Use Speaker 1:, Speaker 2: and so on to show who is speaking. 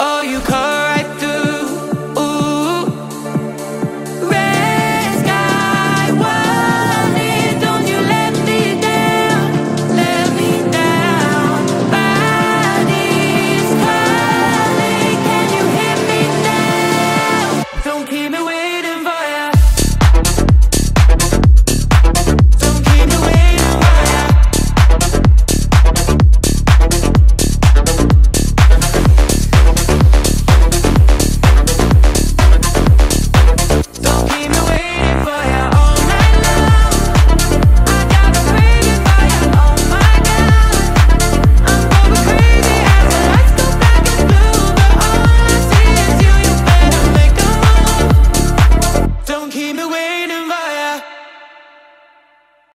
Speaker 1: Oh, you call keep me waiting.